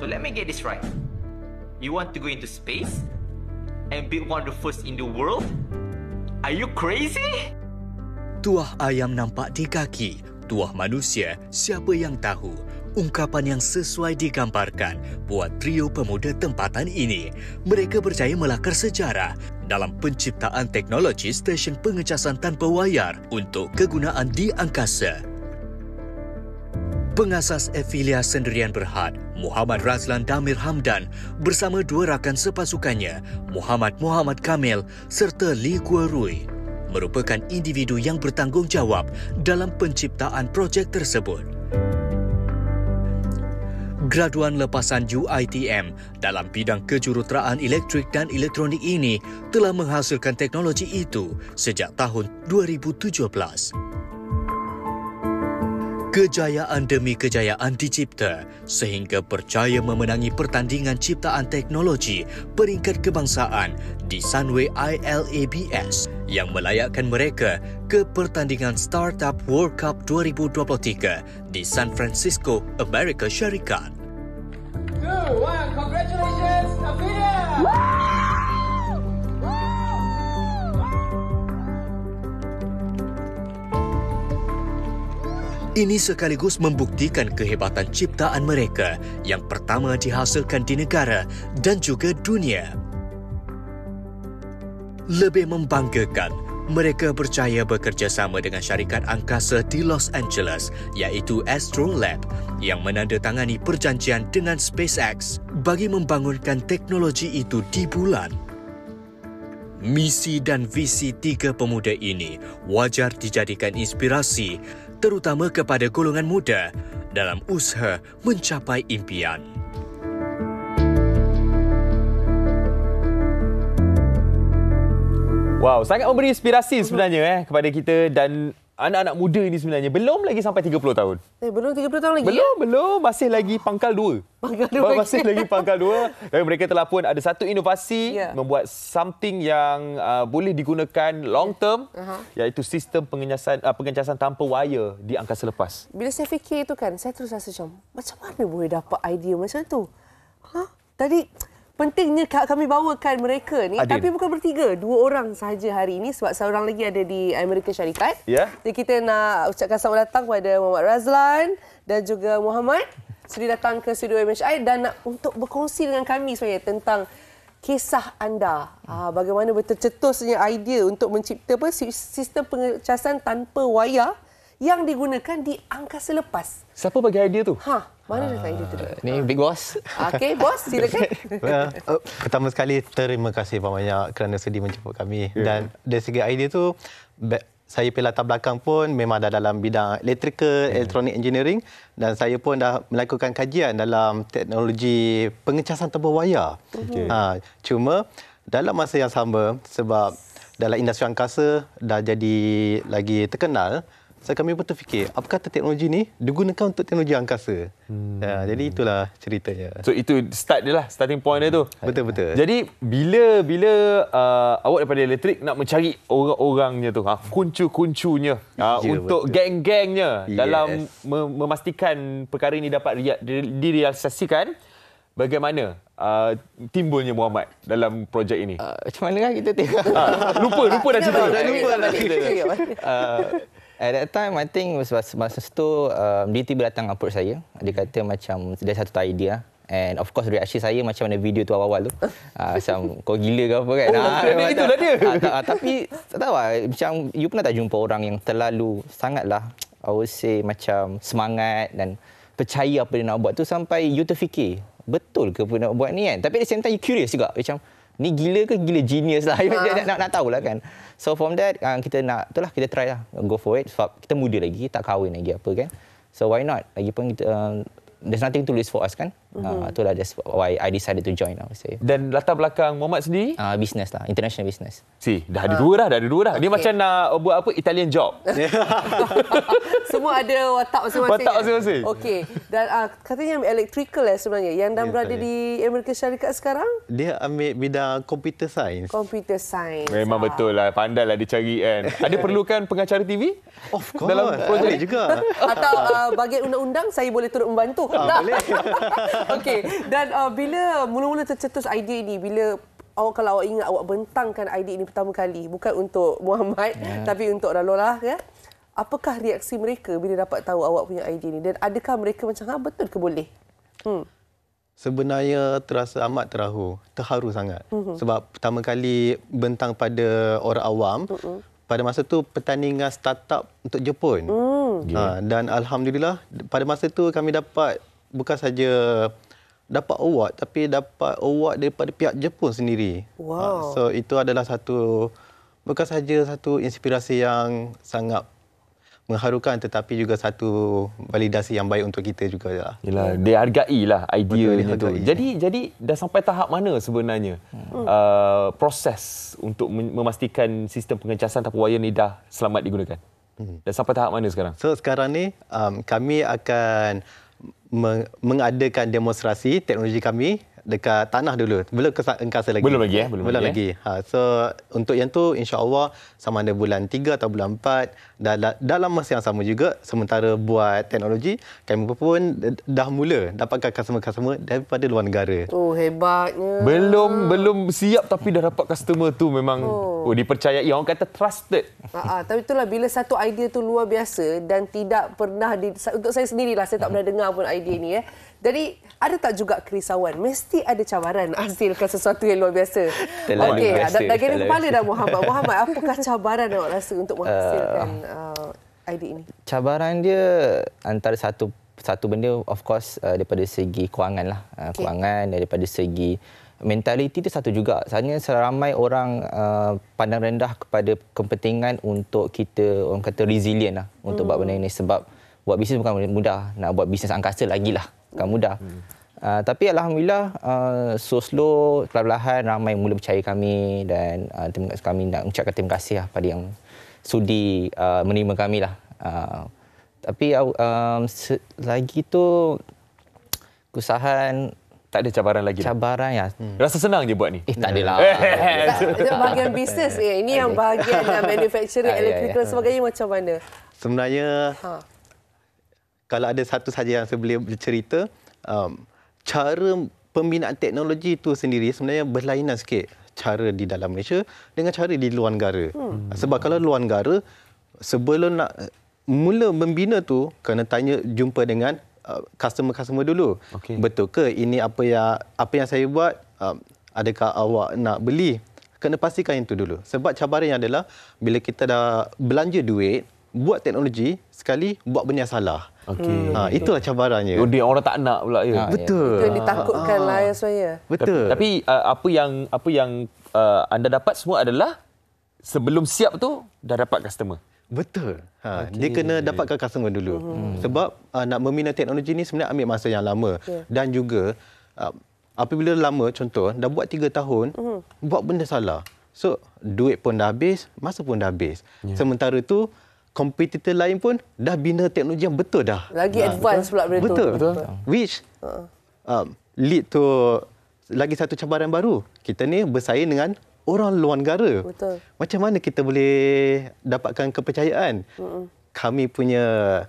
So let me get this right. You want to go into space and be one of the first in the world? Are you crazy? Tuah ayam nampak di kaki, tuah manusia siapa yang tahu. Ungkapan yang sesuai digambarkan buat trio pemuda tempatan ini. Mereka berjaya melakar sejarah dalam penciptaan teknologi stesen pengecasan tanpa wayar untuk kegunaan di angkasa. Pengasas Efilia Sendirian Berhad, Muhammad Razlan Damir Hamdan bersama dua rakan sepasukannya, Muhammad Muhammad Kamil serta Lee Kuo Rui, merupakan individu yang bertanggungjawab dalam penciptaan projek tersebut graduan lepasan UITM dalam bidang kejuruteraan elektrik dan elektronik ini telah menghasilkan teknologi itu sejak tahun 2017. Kejayaan demi kejayaan dicipta sehingga percaya memenangi pertandingan ciptaan teknologi peringkat kebangsaan di Sunway ILABS yang melayakkan mereka ke pertandingan Startup World Cup 2023 di San Francisco, Amerika Syarikat. two, one. Ini sekaligus membuktikan kehebatan ciptaan mereka yang pertama dihasilkan di negara dan juga dunia. Lebih membanggakan, mereka percaya bekerjasama dengan syarikat angkasa di Los Angeles iaitu Astrolab yang menandatangani perjanjian dengan SpaceX bagi membangunkan teknologi itu di bulan. Misi dan visi tiga pemuda ini wajar dijadikan inspirasi terutama kepada golongan muda dalam usaha mencapai impian. Wow, sangat memberi inspirasi sebenarnya eh kepada kita dan anak-anak muda ini sebenarnya belum lagi sampai 30 tahun. Eh, belum 30 tahun lagi Belum, ya? belum, masih lagi pangkal 2. Pangkal dua Masih lagi pangkal 2 dan mereka telah pun ada satu inovasi Ya. membuat something yang uh, boleh digunakan long term Aha. iaitu sistem pengencasan uh, pengencasan tanpa wire di angkasa lepas. Bila saya fikir itu kan, saya terus rasa macam, macam mana boleh dapat idea macam tu? Ha? Tadi pentingnya ka- kami bawakan mereka ni, Adil. tapi bukan bertiga. Dua orang sahaja hari ini sebab seorang lagi ada di Amerika Syarikat. Ya. Jadi kita nak ucapkan selamat datang kepada Muhammad Razlan dan juga Muhammad sudi datang ke studio MHI dan nak untuk berkongsi dengan kami sebenarnya tentang kisah anda. Ha, bagaimana bertercetusnya idea untuk mencipta apa, si- sistem pengecasan tanpa wayar yang digunakan di angkasa lepas. Siapa bagi idea tu? Ha, mana datang idea tu? Ni Big Boss. Okey, bos, silakan. Ya, uh, pertama sekali terima kasih banyak kerana sudi menjemput kami dan dari segi idea tu saya punya latar belakang pun memang dah dalam bidang electrical, electronic engineering dan saya pun dah melakukan kajian dalam teknologi pengecasan tanpa wayar. Okay. Ha, cuma dalam masa yang sama sebab dalam industri angkasa dah jadi lagi terkenal, saya kami pun terfikir apakah teknologi ni digunakan untuk teknologi angkasa. Hmm. Ya, jadi itulah ceritanya. So itu start dia lah, starting point dia tu. Betul-betul. Jadi bila bila uh, awak daripada elektrik nak mencari orang-orangnya tu, ha, kuncu-kuncunya ha, Ya, untuk betul. geng-gengnya Yes. dalam me- memastikan perkara ini dapat ria- direalisasikan, bagaimana uh, timbulnya Muhammad dalam projek ini? Uh, macam mana kan kita tengok. Ah, lupa, lupa dah cerita. Dah lupa dah. uh, at that time, I think masa, masa tu, um, dia tiba datang approach saya. Dia kata macam, dia satu idea. And of course reaksi saya macam mana video tu awal-awal tu. Uh, macam kau gila ke apa kan. Oh, Ah, kredit macam- itulah dia. Ah, tak, ah, tapi tak tahu lah. Macam you pernah tak jumpa orang yang terlalu sangatlah I would say macam semangat dan percaya apa dia nak buat tu sampai you terfikir betul ke apa nak buat ni kan. Tapi at the same time you curious juga. Macam ni gila ke gila genius lah. nak, nak, nak tahulah kan. So from that uh, kita nak itulah kita try lah go for it sebab kita muda lagi tak kahwin lagi apa kan. So why not? Lagipun kita uh, there's nothing to lose for us kan. Mm-hmm. Uh, itulah that's why I decided to join I would say. Dan latar belakang Muhammad sendiri? Uh, business lah, international business. Si, dah ada dua dah, dah ada dua dah. Dia Okey. macam nak buat apa Italian job. Semua ada watak masing-masing. Watak masing-masing. Okey. Dan uh, katanya electrical eh sebenarnya yang dan Ya, berada di Amerika Syarikat sekarang Dia ambil bidang computer science. computer science. Memang Ah. betul lah, pandai lah dia cari kan. Ada perlukan pengacara TV? Of course. Dalam projek juga. Atau uh, bagian undang-undang saya boleh turut membantu. Ah, boleh. Okey, dan uh, bila mula-mula tercetus idea ini, bila awak kalau awak ingat awak bentangkan idea ini pertama kali, bukan untuk Muhammad, yeah. tapi untuk Ralola ya. Apakah reaksi mereka bila dapat tahu awak punya idea ini dan adakah mereka macam ha betul ke boleh? Hmm. Sebenarnya terasa amat terahu, terharu sangat. Uh-huh. Sebab pertama kali bentang pada orang awam, uh-huh. pada masa tu pertandingan startup untuk Jepun. Uh. Ha, dan alhamdulillah pada masa tu kami dapat bukan saja dapat award tapi dapat award daripada pihak Jepun sendiri. Wow. Ha, so itu adalah satu bukan saja satu inspirasi yang sangat mengharukan tetapi juga satu validasi yang baik untuk kita juga lah. Yalah, dihargai lah idea Betul, dia tu. Jadi jadi dah sampai tahap mana sebenarnya hmm. uh, proses untuk mem- memastikan sistem pengecasan tapu wayar ni dah selamat digunakan? Hmm. Dah sampai tahap mana sekarang? So sekarang ni um, kami akan mengadakan demonstrasi teknologi kami dekat tanah dulu. Belum ke angkasa lagi. Belum lagi, eh? Belum Belum, lagi, lagi. Ha, so untuk yang tu insya-Allah sama ada bulan 3 atau bulan 4 dalam dalam masa yang sama juga sementara buat teknologi kami pun dah mula dapatkan customer-customer daripada luar negara. Oh, hebatnya. Belum belum siap tapi dah dapat customer tu memang oh, oh dipercayai. Orang kata trusted. Ha, tapi itulah bila satu idea tu luar biasa dan tidak pernah di, untuk saya sendirilah saya tak pernah dengar pun idea ni eh. Jadi ada tak juga kerisauan? Mesti ada cabaran hasilkan sesuatu yang luar biasa. Terlalu Okey, biasa, dah, dah kena kepala dah Muhammad. Muhammad, apakah cabaran awak rasa untuk menghasilkan uh, idea ini? cabaran dia antara satu satu benda of course uh, daripada segi kewangan lah uh, Okey. kewangan daripada segi mentaliti tu satu juga. Sebenarnya seramai orang uh, pandang rendah kepada kepentingan untuk kita orang kata resilient lah untuk buat benda ini. Sebab buat bisnes bukan mudah. Nak buat bisnes angkasa lagi lah bukan mudah. Uh, tapi alhamdulillah uh, so slow perlahan-lahan ramai mula percaya kami dan uh, terima kasih kami nak ucapkan terima kasih lah pada yang sudi uh, menerima kami lah. Uh, tapi uh, um, lagi tu kesusahan Tak ada cabaran lagi. cabaran ya. Hmm. Rasa senang je buat ni. Eh tak adalah. Tak, Itu bahagian bisnes. Eh, ini yang bahagian uh, manufacturing, Ah, ya, ya. electrical sebagainya macam mana? Sebenarnya Ha. kalau ada satu saja yang saya boleh bercerita, um, cara pembinaan teknologi itu sendiri sebenarnya berlainan sikit cara di dalam Malaysia dengan cara di luar negara. Hmm. Sebab kalau luar negara sebelum nak mula membina tu kena tanya jumpa dengan uh, customer-customer dulu. Okey. Betul ke ini apa yang apa yang saya buat um, adakah awak nak beli? Kena pastikan itu dulu. Sebab cabarannya adalah bila kita dah belanja duit, buat teknologi, sekali buat benda yang salah. Okey. Ha, itulah cabarannya. Oh, dia orang tak nak pula ya. Ha, Betul. Itu yang ditakutkan lah ya saya. Betul. Tapi uh, apa yang apa yang uh, anda dapat semua adalah sebelum siap tu dah dapat customer. Betul. Ha, okay. Dia kena dapatkan customer dulu. Hmm. Sebab uh, nak membina teknologi ni sebenarnya ambil masa yang lama. Ya. Dan juga uh, apabila lama contoh dah buat 3 tahun hmm. buat benda salah. So duit pun dah habis, masa pun dah habis. Yeah. Sementara tu kompetitor lain pun dah bina teknologi yang betul dah. Lagi advance pula benda tu. Betul. betul. Which um, lead to lagi satu cabaran baru. Kita ni bersaing dengan orang luar negara. Betul. Macam mana kita boleh dapatkan kepercayaan? Mm-mm. Kami punya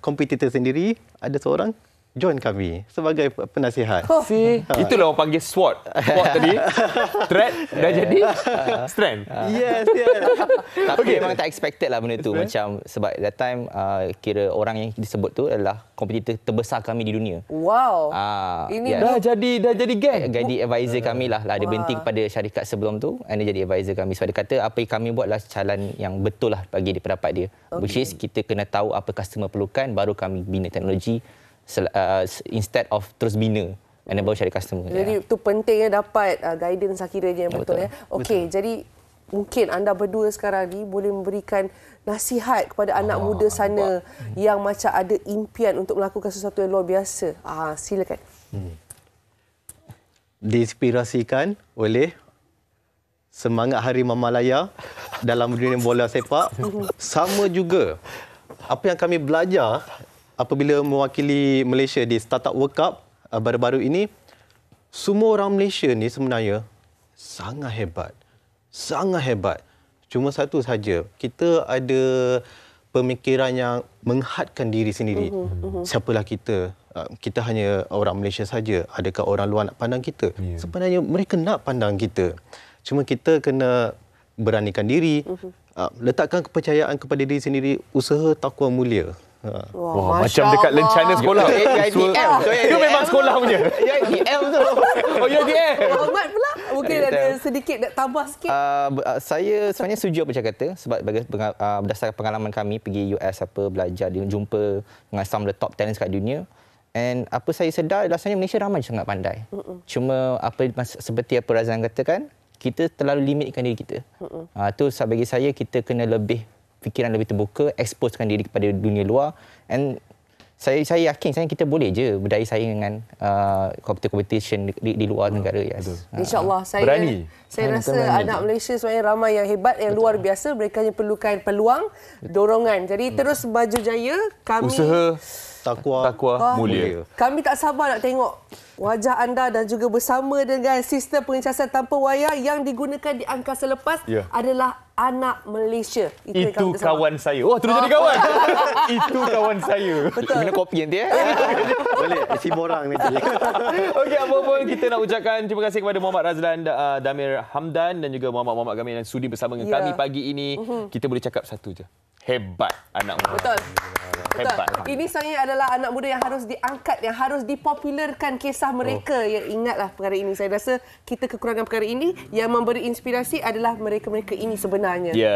kompetitor sendiri ada seorang join kami sebagai penasihat. Oh. See? Itulah orang panggil SWOT. SWOT tadi. Threat dah jadi strength. Yes, yes. Tapi okay. memang tak expected lah benda tu macam sebab that time uh, kira orang yang disebut tu adalah kompetitor terbesar kami di dunia. Wow. Ah, Ini ya. Dah jadi dah jadi gang. jadi advisor kami lah. lah. Dia berhenti kepada syarikat sebelum tu and dia jadi advisor kami. Sebab dia kata apa yang kami buat adalah jalan yang betul lah bagi dia pendapat dia. Okay. Which is kita kena tahu apa customer perlukan baru kami bina teknologi uh, instead of terus bina and then baru cari customer. Jadi itu pentingnya dapat uh, guidance akhirnya yang Ya, betul, betul. ya. Okey, jadi mungkin anda berdua sekarang ni boleh memberikan nasihat kepada anak muda sana yang macam ada impian untuk melakukan sesuatu yang luar biasa. Ah, silakan. Diinspirasikan oleh semangat Hari Mamalaya dalam dunia bola sepak. Sama juga apa yang kami belajar apabila mewakili Malaysia di Startup World Cup uh, baru-baru ini, semua orang Malaysia ni sebenarnya sangat hebat. Sangat hebat. Cuma satu saja, kita ada pemikiran yang menghadkan diri sendiri. Siapalah kita? uh, kita hanya orang Malaysia saja. Adakah orang luar nak pandang kita? Ya. Sebenarnya mereka nak pandang kita. Cuma kita kena beranikan diri, Mhm. uh, letakkan kepercayaan kepada diri sendiri, usaha takwa mulia. Uh, Wah, Masya macam dekat Allah. lencana sekolah. UiTM. Itu memang sekolah punya. UiTM tu. Oh, ya dia. Muhammad pula mungkin ada sedikit nak tambah sikit. Uh, uh, saya sebenarnya setuju apa cakap kata sebab penga- uh, berdasarkan pengalaman kami pergi US apa belajar jumpa dengan some of the top talents kat dunia and apa saya sedar rasanya Malaysia ramai sangat pandai. Mm-mm. Cuma apa seperti apa Razan katakan kita terlalu limitkan diri kita. Uh, tu sa- bagi saya kita kena lebih fikiran lebih terbuka, exposekan diri kepada dunia luar and saya saya yakin saya kita boleh je berdaya saing dengan uh, competition di, di, di luar negara yes. Uh, InsyaAllah saya Berani. saya Hmm, rasa berani. anak Malaysia sebenarnya ramai yang hebat yang luar biasa mereka hanya perlukan peluang dorongan jadi terus maju jaya kami Usaha takwa, takwa Wah, mulia. Kami tak sabar nak tengok wajah anda dan juga bersama dengan sistem pengecasan tanpa wayar yang digunakan di angkasa lepas Ya. adalah anak Malaysia. Itu kami sabar. kawan saya. Wah, terus jadi kawan. Itu kawan saya. Betul. Kena kopi nanti eh. boleh isi borang nanti. Okey, apa pun kita nak ucapkan terima kasih kepada Muhammad Razlan uh, Damir Hamdan dan juga Muhammad Muhammad Gamil yang sudi bersama dengan Ya. kami pagi ini. Kita boleh cakap satu je. Hebat anak muda. Betul. Betul. Hebat. Ini sebenarnya adalah anak muda yang harus diangkat, yang harus dipopularkan kisah mereka. Oh. Yang ingatlah perkara ini. Saya rasa kita kekurangan perkara ini. Yang memberi inspirasi adalah mereka-mereka ini sebenarnya. Ya.